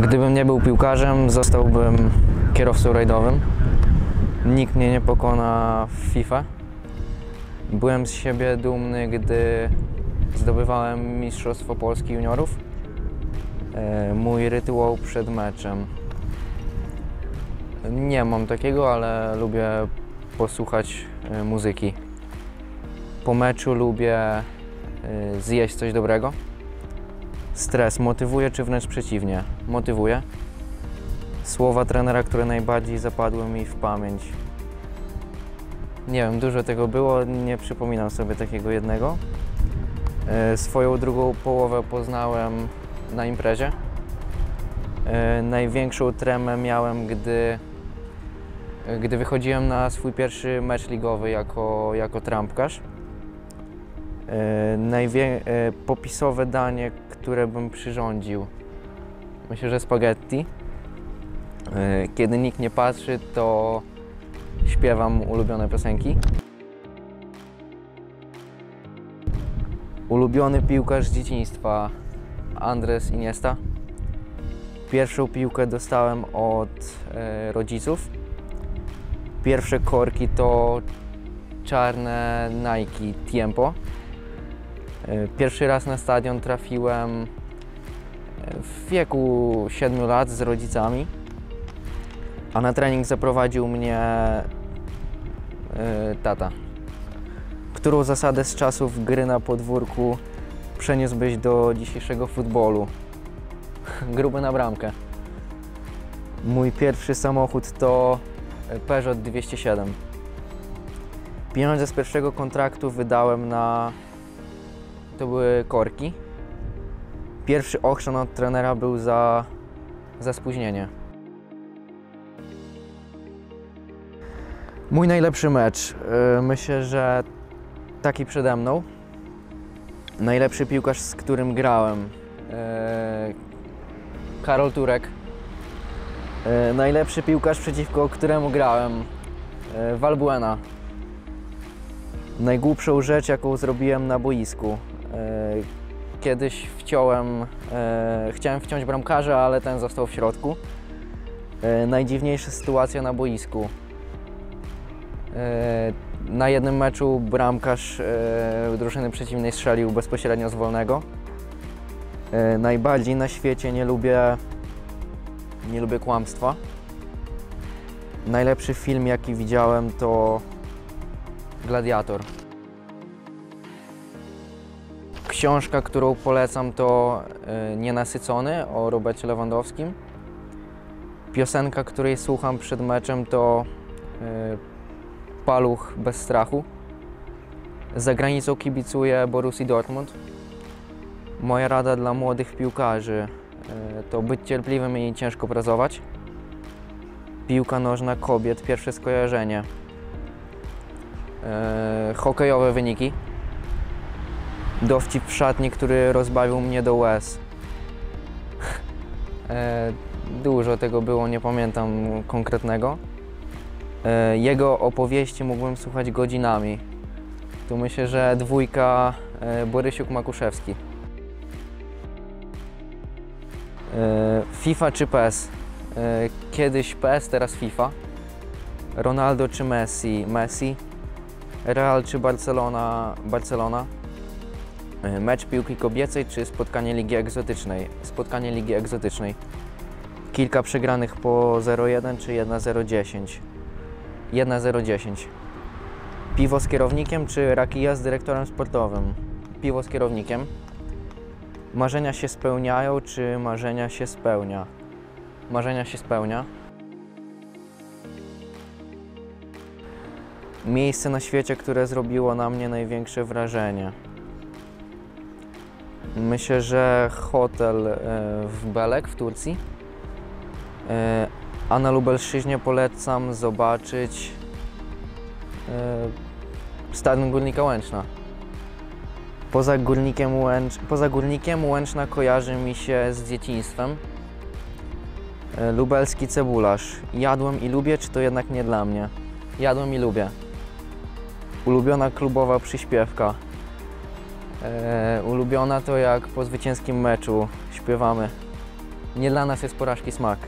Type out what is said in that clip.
Gdybym nie był piłkarzem, zostałbym kierowcą rajdowym. Nikt mnie nie pokona w FIFA. Byłem z siebie dumny, gdy zdobywałem Mistrzostwo Polski Juniorów. E, Mój rytuał przed meczem. Nie mam takiego, ale lubię posłuchać e, muzyki. Po meczu lubię e, zjeść coś dobrego. Stres motywuje, czy wręcz przeciwnie? Motywuje. Słowa trenera, które najbardziej zapadły mi w pamięć. Nie wiem, dużo tego było, nie przypominam sobie takiego jednego. E, Swoją drugą połowę poznałem na imprezie. E, Największą tremę miałem, gdy, gdy wychodziłem na swój pierwszy mecz ligowy jako, jako trampkarz. E, Najwie, e, popisowe danie, które bym przyrządził. Myślę, że spaghetti. E, Kiedy nikt nie patrzy, to śpiewam ulubione piosenki. Ulubiony piłkarz z dzieciństwa Andres Iniesta. Pierwszą piłkę dostałem od rodziców. Pierwsze korki to czarne Nike Tiempo. E, Pierwszy raz na stadion trafiłem e, w wieku 7 lat z rodzicami, a na trening zaprowadził mnie e, tata. Którą zasadę z czasów gry na podwórku przeniósłbyś do dzisiejszego futbolu? Gruby na bramkę. Mój pierwszy samochód to Peugeot 207. Pieniądze z pierwszego kontraktu wydałem na to były korki. Pierwszy ochrzan od trenera był za, za spóźnienie. Mój najlepszy mecz. Yy, Myślę, że taki przede mną. Najlepszy piłkarz, z którym grałem. Yy, Karol Turek. Yy, Najlepszy piłkarz, przeciwko któremu grałem. Valbuena. Najgłupszą rzecz, jaką zrobiłem na boisku. E, Kiedyś wciąłem, e, chciałem wciąć bramkarza, ale ten został w środku. E, Najdziwniejsza sytuacja na boisku. Na jednym meczu bramkarz drużyny przeciwnej strzelił bezpośrednio z wolnego. Najbardziej na świecie nie lubię, nie lubię kłamstwa. Najlepszy film, jaki widziałem, to Gladiator. Książka, którą polecam, to y, Nienasycony o Robercie Lewandowskim. Piosenka, której słucham przed meczem, to y, Paluch bez strachu. Za granicą kibicuję Borussii Dortmund. Moja rada dla młodych piłkarzy y, to być cierpliwym i ciężko pracować. Piłka nożna kobiet, pierwsze skojarzenie. Hokejowe wyniki. Dowcip w szatni, który rozbawił mnie do łez. E, Dużo tego było, nie pamiętam konkretnego. E, Jego opowieści mógłbym słuchać godzinami. Tu myślę, że dwójka e, Borysiuk-Makuszewski. FIFA czy PES? Kiedyś PES, teraz FIFA. Ronaldo czy Messi? Messi. Real czy Barcelona? Barcelona. E, Mecz piłki kobiecej czy spotkanie Ligi Egzotycznej? Spotkanie Ligi Egzotycznej. Kilka przegranych po 0-1 czy 1-0-10? 1-0-10. Piwo z kierownikiem czy rakija z dyrektorem sportowym? Piwo z kierownikiem. Marzenia się spełniają czy marzenia się spełnia? Marzenia się spełnia. Miejsce na świecie, które zrobiło na mnie największe wrażenie. Myślę, że hotel e, w Belek w Turcji. E, A na Lubelszczyźnie polecam zobaczyć e, Stadion Górnika Łęczna. Poza Górnikiem, Łęcz, poza Górnikiem Łęczna kojarzy mi się z dzieciństwem. Lubelski cebularz. Jadłem i lubię, czy to jednak nie dla mnie? Jadłem i lubię. Ulubiona klubowa przyśpiewka. E, ulubiona to jak po zwycięskim meczu śpiewamy. Nie dla nas jest porażki smak.